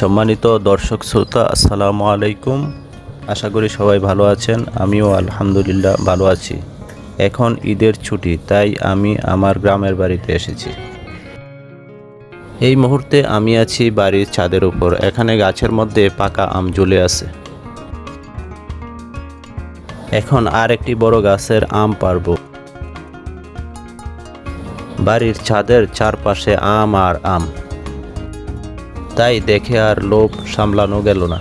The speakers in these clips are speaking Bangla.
সম্মানিত দর্শক শ্রোতা, আসসালামু আলাইকুম। আশা করি সবাই ভালো আছেন, আমিও আলহামদুলিল্লাহ ভালো আছি। এখন ঈদের ছুটি, তাই আমি আমার গ্রামের বাড়িতে এসেছি। এই মুহূর্তে আমি আছি বাড়ির ছাদের উপর, এখানে গাছের মধ্যে পাকা আম ঝুলে আছে। এখন আর একটি বড় গাছের আম পারব। বাড়ির ছাদের চারপাশে আম আর আম। তাই দেখে আর লোভ সামলানো গেল না।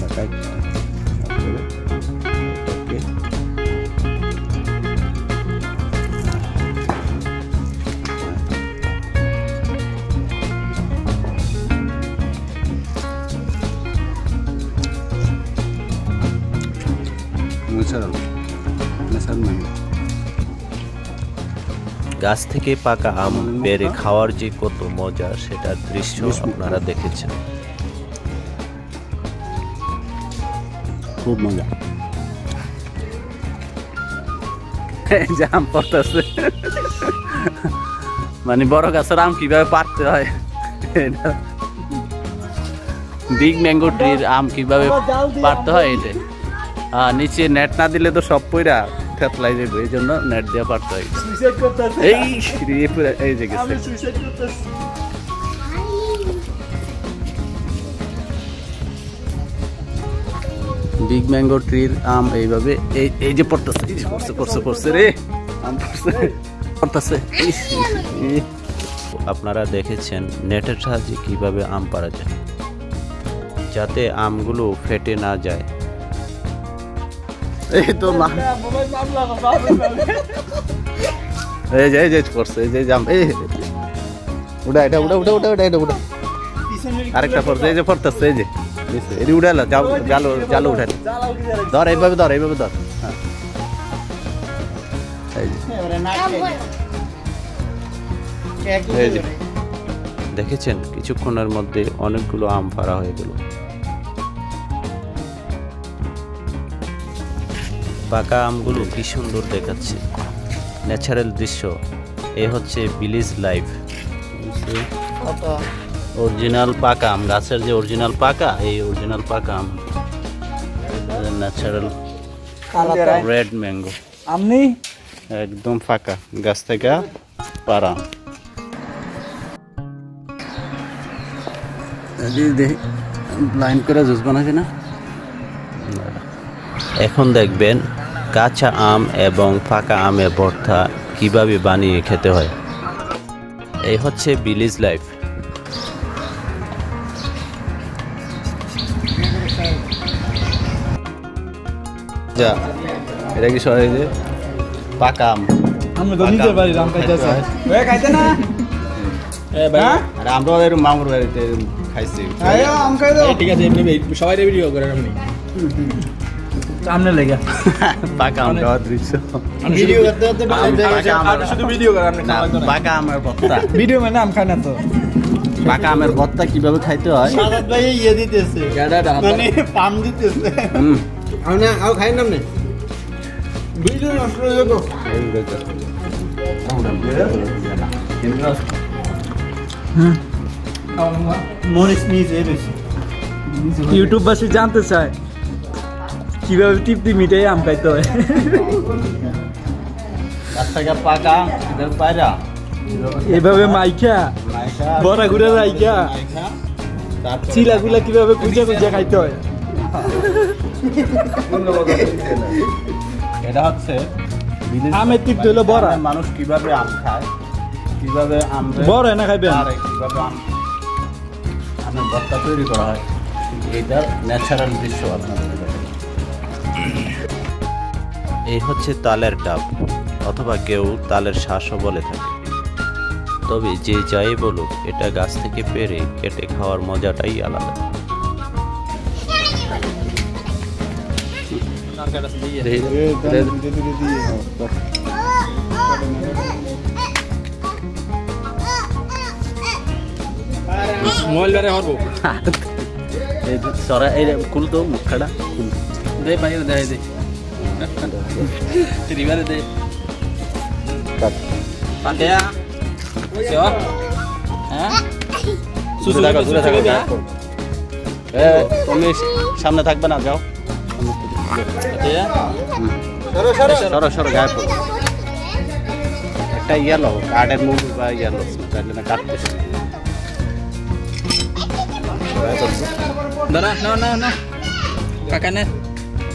Natural natural mango. গাছ থেকে পাকা আম পেরে খাওয়ার যে কত মজা সেটার দৃশ্য আপনারা দেখেছেন। খুব মজা। জাম পড়তেছে। মানে বড় গাছের আম কীভাবে পারতে হয়? বিগ ম্যাঙ্গো ট্রির আম কীভাবে পারতে হয় এটা নিচে নেট না দিলে তো সব পইরা থেতলাই যাবে এই জন্য নেট দিয়ে পারতে হয়। এই এই যে গেছে। বিগ ম্যাঙ্গো ট্রির আম এইভাবে এই এই যে পড়তেছে এই যে পড়ছে পড়ছে পড়ছে রে। আম পড়ছে। পড়তেছে। আপনারা দেখেছেন নেটের সাহায্যে কীভাবে আম পারা যায়। যাতে আমগুলো ফেটে না যায়। এই তো মা। এই যে এই যে পড়ছে এই যে জাম এই উড়া এটা উড়া উড়া উড়া উড়া এটা উড়া আরেকটা পড়ছে, এই যে পড়তেছে, এই যে। এটি উড়ালো যাও, জালো জালো উঠাই ধর, এইভাবে ধর এইভাবে ধর। হ্যাঁ। দেখেছেন, কিছুক্ষণের মধ্যে অনেকগুলো আম ফাড়া হয়ে গেল। পাকা আমগুলো কি সুন্দর দেখাচ্ছে। ন্যাচারাল দৃশ্য এ হচ্ছে ভিলেজ লাইফ অরিজিনাল পাকা আম গাছের যে অরিজিনাল পাকা এই অরিজিনাল পাকা আম। Natural red mango. আমনি? একদম ফাঁকা গাছ থেকে পারা আম। লাইন করে জুস বানাবি না? এখন দেখবেন কাঁচা আম এবং পাকা আমের ভর্তা কীভাবে বানিয়ে খেতে হয়? এই হচ্ছে ভিলেজ লাইফ যা এটা কি সবাই যে পাকা আম। আমি তো নিজের বাড়ির আম খাইতেছি। ওই খাইতে না? এ ভাই। আর আমরা এর মামুর বাড়িতে খাইছি। আয়ো আম খাই দাও। ঠিক আছে এমনি সবাই ভিডিও করে আপনি সামনে লেগে। পাকা আম। খাওয়ার দৃশ্য। ভিডিও করতে করতে পাকা আম। আপনি শুধু ভিডিও লাগবে না। পাকা আমের ভর্তা। ভিডিও মানে আম খায় না তো। পাকা আমের ভর্তা কীভাবে খাইতে হয়? সাদাত ভাই ইয়ে দিতেছে। মানে পাম দিতেছে। আমি না আও খাই না ভিডিও নষ্ট হয়ে যাব। মরিস নিয়েছে বেশি ইউটিউববাসী জানতে চায়। কীভাবে টিপটি মিটাই আম খাইতে হয়? থেকে পাকা পায়রা। এভাবে মাইখা বড়া ঘুরে রাইখা চিলা গুলা কীভাবে কুচা কুচা খাইতে হয়? এটা হচ্ছে আমের টিপ হলো বড়া। মানুষ কীভাবে আম খায় কীভাবে আম বড় না খাইবেন কীভাবে আম আমের ভর্তা তৈরি করা হয় এটার ন্যাচারাল দৃশ্য আপনাদের। এই হচ্ছে তালের ডাব অথবা কেউ তালের শ্বাসও বলে থাকে। তবে যে যাই বলুক এটা গাছ থেকে পেরে কেটে খাওয়ার মজাটাই আলাদা। মোবাইল বেড়ে হরবো সরা এই খুল তো মুখটা। খুল দে বাইরে দে দে রিবারে দে কাট পান্ডেয়া সেও হ্যাঁ দূরে থাকো দূরে থাকো গায়ে পড়ো। এ তুমি সামনে থাকবে না যাও পান্ডেয়া সরো সরো গায়ে পড়ো একটা ইয়েলো কার্ডের মুভ বা ইয়েলো তাহলে না কাটতে দাঁড়া না না না কাকা নে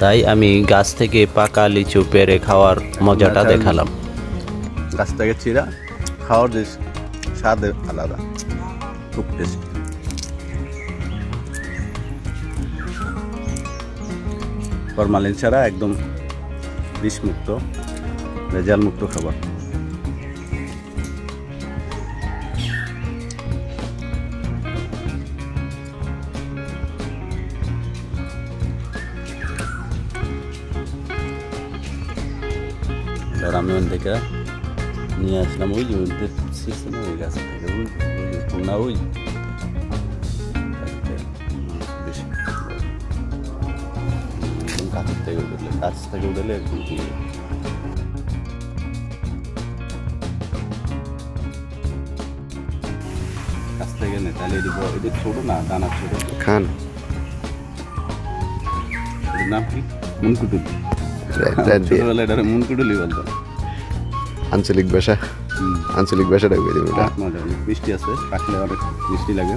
তাই আমি গাছ থেকে পাকা লিচু পেরে খাওয়ার মজাটা দেখালাম। গাছ থেকে চিরা খাওয়ার যে স্বাদ আলাদা খুব টেস্টি ফরমালিন ছাড়া একদম বিষমুক্ত রেজাল মুক্ত খাবার। এবার আমি ওখান থেকে নিয়ে আসলাম ওই যে ওইটা ছিঁড়ছে না ওই গাছ থেকে ওই ওই যে টুনা ওই একটা মাছ বেশি। একদম কাছের থেকে উঠলে কাছ থেকে উঠলে একদম কি কাছ থেকে নে তাহলে এটি বড় এটি ছোট না দানা ছোট খান এটির নাম কি মুনকুটুলি ছোটবেলায় এটা মুনকুটুলি বলতো আঞ্চলিক ভাষা। আঞ্চলিক ভাষাটা বৃষ্টি মিষ্টি আছে পাকলে অনেক বৃষ্টি লাগে।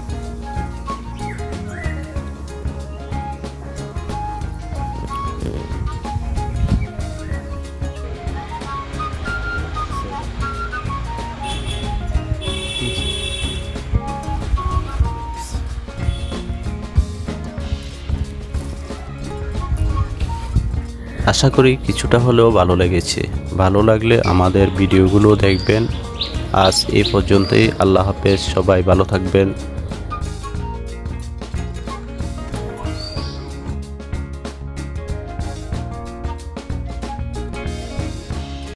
আশা করি কিছুটা হলেও ভালো লেগেছে। ভালো লাগলে আমাদের ভিডিওগুলো দেখবেন। আজ এ পর্যন্তই। আল্লাহ হাফেজ। সবাই ভালো থাকবেন।